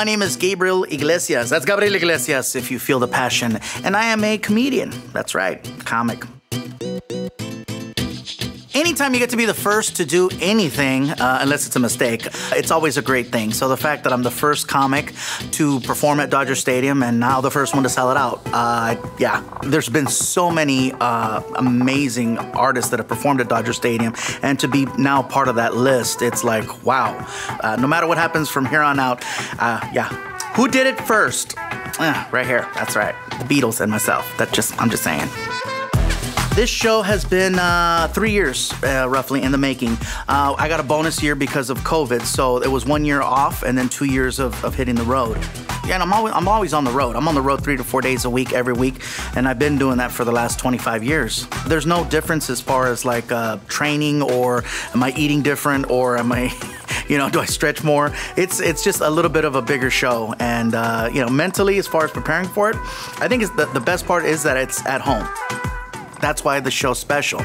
my name is Gabriel Iglesias. That's Gabriel Iglesias, if you feel the passion. And I am a comedian. That's right, comic. Anytime you get to be the first to do anything, uh, unless it's a mistake, it's always a great thing. So the fact that I'm the first comic to perform at Dodger Stadium and now the first one to sell it out, uh, yeah, there's been so many uh, amazing artists that have performed at Dodger Stadium, and to be now part of that list, it's like wow. Uh, no matter what happens from here on out, uh, yeah. Who did it first? Uh, right here. That's right. The Beatles and myself. That just I'm just saying. This show has been uh, three years uh, roughly in the making. Uh, I got a bonus year because of COVID, so it was one year off and then two years of, of hitting the road. Yeah, and I'm always, I'm always on the road. I'm on the road three to four days a week, every week, and I've been doing that for the last 25 years. There's no difference as far as like uh, training or am I eating different or am I, you know, do I stretch more? It's it's just a little bit of a bigger show, and uh, you know, mentally as far as preparing for it, I think the, the best part is that it's at home. That's why the show's special.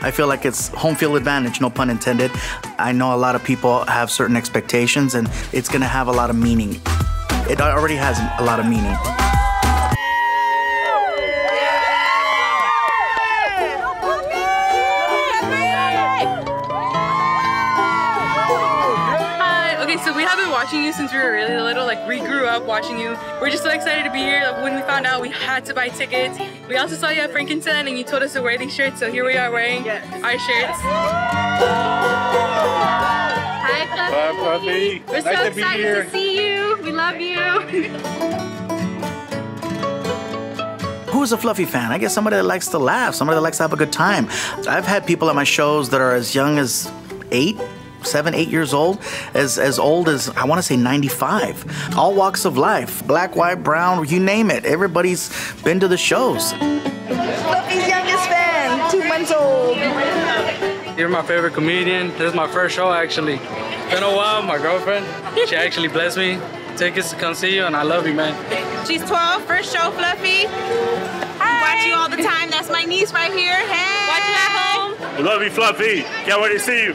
I feel like it's home field advantage, no pun intended. I know a lot of people have certain expectations, and it's gonna have a lot of meaning. It already has a lot of meaning. Watching you since we were really little. Like we grew up watching you. We're just so excited to be here. Like, when we found out, we had to buy tickets. We also saw you at Frankenstein, and you told us to wear these shirts. So here we are wearing our shirts. Hi, Fluffy. Hi, Fluffy. We're Nice so to be excited here. to see you. We love you. Who's a fluffy fan? I guess somebody that likes to laugh, somebody that likes to have a good time. I've had people at my shows that are as young as eight, seven, eight years old, as as old as I want to say 95. All walks of life, black, white, brown, you name it. Everybody's been to the shows. Fluffy's youngest fan, two months old. You're my favorite comedian. This is my first show actually. Been a while, my girlfriend, she actually blessed me. Tickets to come see you and I love you, man. She's 12, first show, Fluffy. Hi. Watch you all the time. That's my niece right here. Hey. Watch you at home. Love you, Fluffy. Can't wait to see you.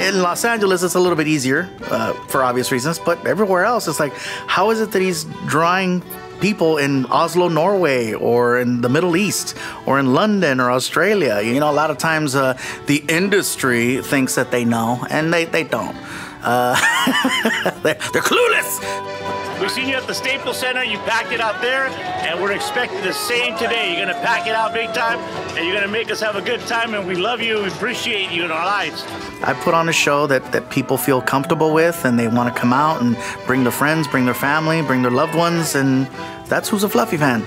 In Los Angeles, it's a little bit easier uh, for obvious reasons, but everywhere else, it's like, how is it that he's drawing people in Oslo, Norway, or in the Middle East, or in London or Australia? You know, a lot of times uh, the industry thinks that they know, and they, they don't. Uh, they're, they're clueless. We've seen you at the Staples Center. You packed it out there, and we're expecting the same today. You're gonna pack it out big time, and you're gonna make us have a good time. And we love you. We appreciate you in our lives. I put on a show that, that people feel comfortable with and they want to come out and bring their friends, bring their family, bring their loved ones, and that's who's a Fluffy fan.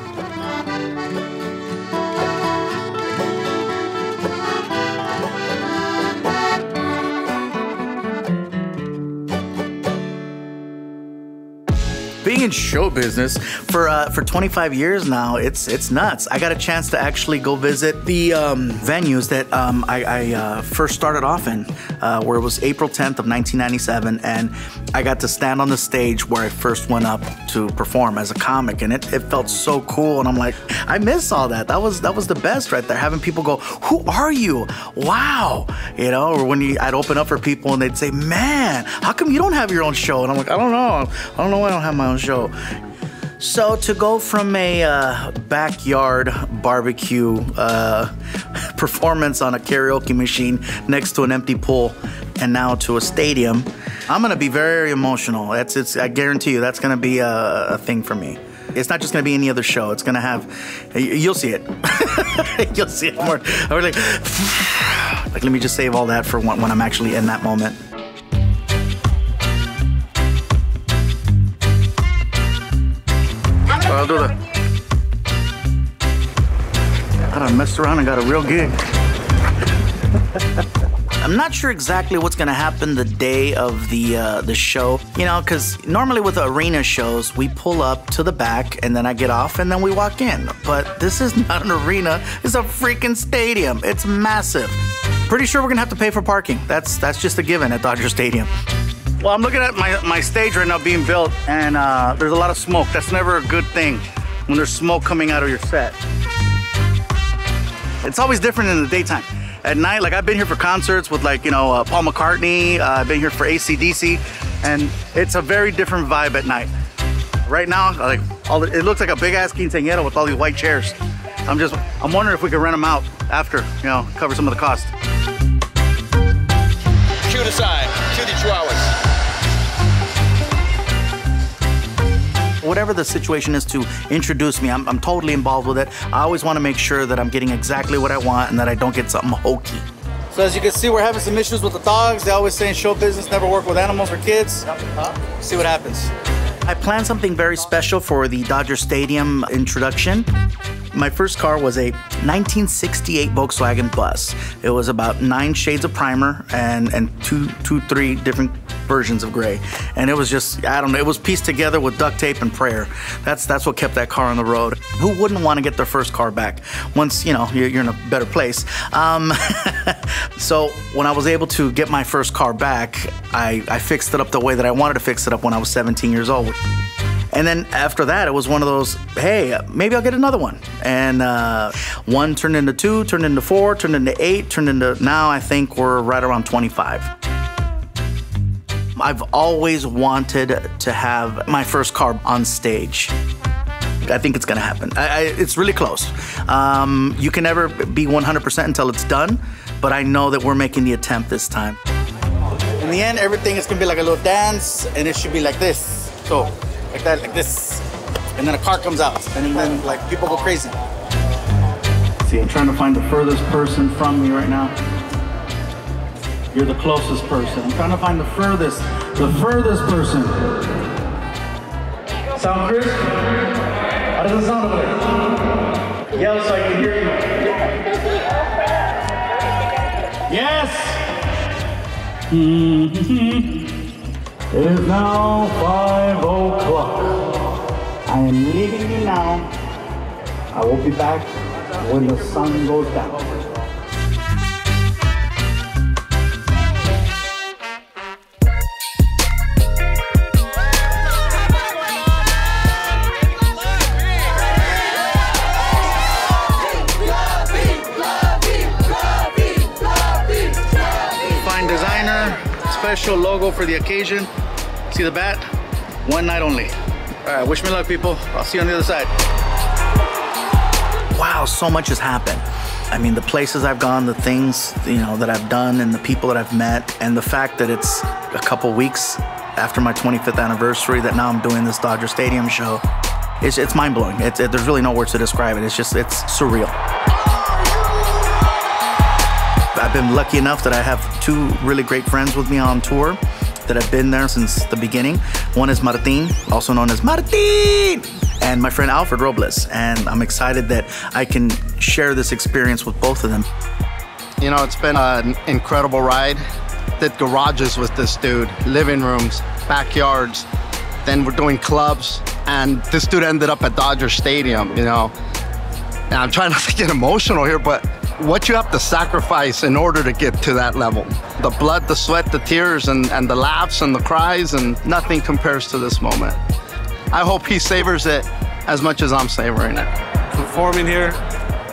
In show business for uh, for 25 years now, it's it's nuts. I got a chance to actually go visit the um, venues that um, I, I uh, first started off in, uh, where it was April 10th of 1997, and I got to stand on the stage where I first went up to perform as a comic, and it, it felt so cool. And I'm like, I miss all that. That was that was the best right there. Having people go, "Who are you? Wow!" You know, or when you, I'd open up for people and they'd say, "Man, how come you don't have your own show?" And I'm like, I don't know. I don't know why I don't have my own show. So to go from a uh, backyard barbecue uh, performance on a karaoke machine next to an empty pool, and now to a stadium, I'm gonna be very emotional. That's it's. I guarantee you, that's gonna be a, a thing for me. It's not just gonna be any other show. It's gonna have. You'll see it. you'll see it more. I was like, like, let me just save all that for when, when I'm actually in that moment. I'll do that. I done messed around and got a real gig. I'm not sure exactly what's gonna happen the day of the uh, the show, you know, because normally with arena shows we pull up to the back and then I get off and then we walk in. But this is not an arena; it's a freaking stadium. It's massive. Pretty sure we're gonna have to pay for parking. That's that's just a given at Dodger Stadium. Well, I'm looking at my, my stage right now being built, and uh, there's a lot of smoke. That's never a good thing when there's smoke coming out of your set. It's always different in the daytime. At night, like I've been here for concerts with like, you know, uh, Paul McCartney, uh, I've been here for ACDC, and it's a very different vibe at night. Right now, like all the, it looks like a big ass quinceañera with all these white chairs. I'm just, I'm wondering if we could rent them out after, you know, cover some of the cost. Cue the sign. Cue the chihuahuas. Whatever the situation is to introduce me, I'm, I'm totally involved with it. I always want to make sure that I'm getting exactly what I want and that I don't get something hokey. So as you can see, we're having some issues with the dogs. They always say in show business, never work with animals or kids. See what happens. I planned something very special for the Dodger Stadium introduction. My first car was a 1968 Volkswagen bus. It was about nine shades of primer and, and two, two, three different versions of gray. And it was just, I don't know, it was pieced together with duct tape and prayer. That's that's what kept that car on the road. Who wouldn't want to get their first car back once, you know, you're, you're in a better place? Um, so when I was able to get my first car back, I, I fixed it up the way that I wanted to fix it up when I was 17 years old. And then after that, it was one of those, hey, maybe I'll get another one. And uh, one turned into two, turned into four, turned into eight, turned into now I think we're right around 25. I've always wanted to have my first car on stage. I think it's gonna happen. I, I, it's really close. Um, you can never be 100% until it's done, but I know that we're making the attempt this time. In the end, everything is gonna be like a little dance, and it should be like this. So, like that, like this. And then a car comes out, and then like people go crazy. See, I'm trying to find the furthest person from me right now. You're the closest person. I'm trying to find the furthest, the furthest person. Sound crisp? How does it sound over there? Yell so I can hear you. Yes! Mm-hmm. It is now five o'clock. I am leaving you now. I will be back when the sun goes down. Logo for the occasion. See the bat? One night only. All right, wish me luck, people. I'll see you on the other side. Wow, so much has happened. I mean, the places I've gone, the things, you know, that I've done and the people that I've met, and the fact that it's a couple weeks after my 25th anniversary that now I'm doing this Dodger Stadium show. It's, it's mind blowing. It's, it, there's really no words to describe it. It's just, it's surreal. I've been lucky enough that I have two really great friends with me on tour that have been there since the beginning. One is Martin, also known as Martin, and my friend Alfred Robles. And I'm excited that I can share this experience with both of them. You know, it's been an incredible ride. Did garages with this dude, living rooms, backyards. Then we're doing clubs, and this dude ended up at Dodger Stadium, you know. And I'm trying not to get emotional here, but what you have to sacrifice in order to get to that level. The blood, the sweat, the tears, and, and the laughs and the cries, and nothing compares to this moment. I hope he savors it as much as I'm savoring it. Performing here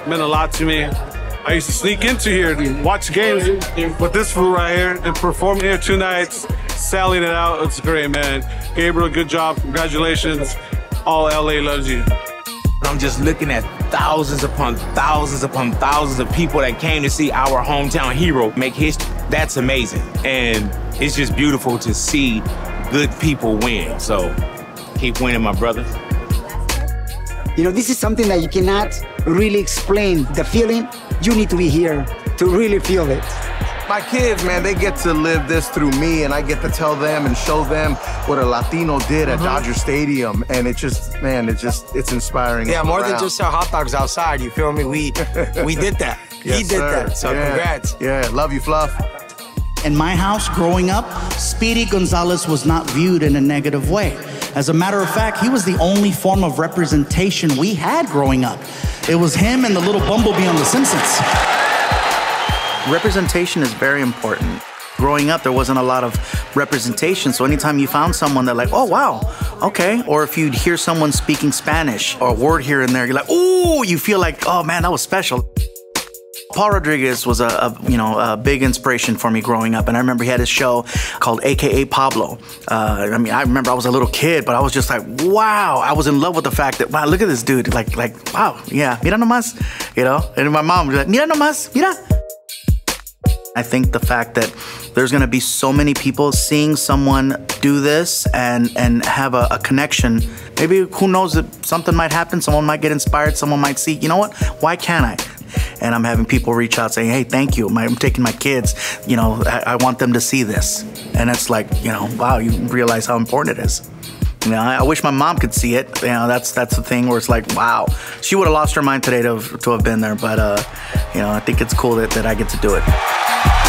meant a lot to me. I used to sneak into here and watch games with this fool right here and performing here two nights, selling it out. It's great, man. Gabriel, good job. Congratulations. All LA loves you. I'm just looking at thousands upon thousands upon thousands of people that came to see our hometown hero make history. That's amazing. And it's just beautiful to see good people win. So keep winning, my brother. You know, this is something that you cannot really explain. The feeling, you need to be here to really feel it. My kids, man, they get to live this through me, and I get to tell them and show them what a Latino did at Mhm. Dodger Stadium, and it just, man, it just, it's inspiring. Yeah, It's more than just sell hot dogs outside. You feel me? We we did that. he did sir. that. So Yeah. congrats. Yeah, love you, Fluff. In my house growing up, Speedy Gonzalez was not viewed in a negative way. As a matter of fact, he was the only form of representation we had growing up. It was him and the little bumblebee on The Simpsons. Representation is very important. Growing up, there wasn't a lot of representation. So anytime you found someone that like, oh wow, okay, or if you'd hear someone speaking Spanish or a word here and there, you're like, ooh, you feel like, oh man, that was special. Paul Rodriguez was a, a, you know a big inspiration for me growing up, and I remember he had a show called AKA Pablo. Uh, I mean, I remember I was a little kid, but I was just like, wow, I was in love with the fact that wow, look at this dude, like like wow, yeah, mira nomás, you know. And my mom was like, mira nomás, mira. I think the fact that there's gonna be so many people seeing someone do this and and have a, a, connection. Maybe who knows that something might happen, someone might get inspired, someone might see, you know what? Why can't I? And I'm having people reach out saying, hey, thank you. I'm taking my kids, you know, I, I want them to see this. And it's like, you know, wow, you realize how important it is. You know, I wish my mom could see it. You know, that's that's the thing where it's like, wow, she would have lost her mind today to have, to have been there. But uh, you know, I think it's cool that, that I get to do it.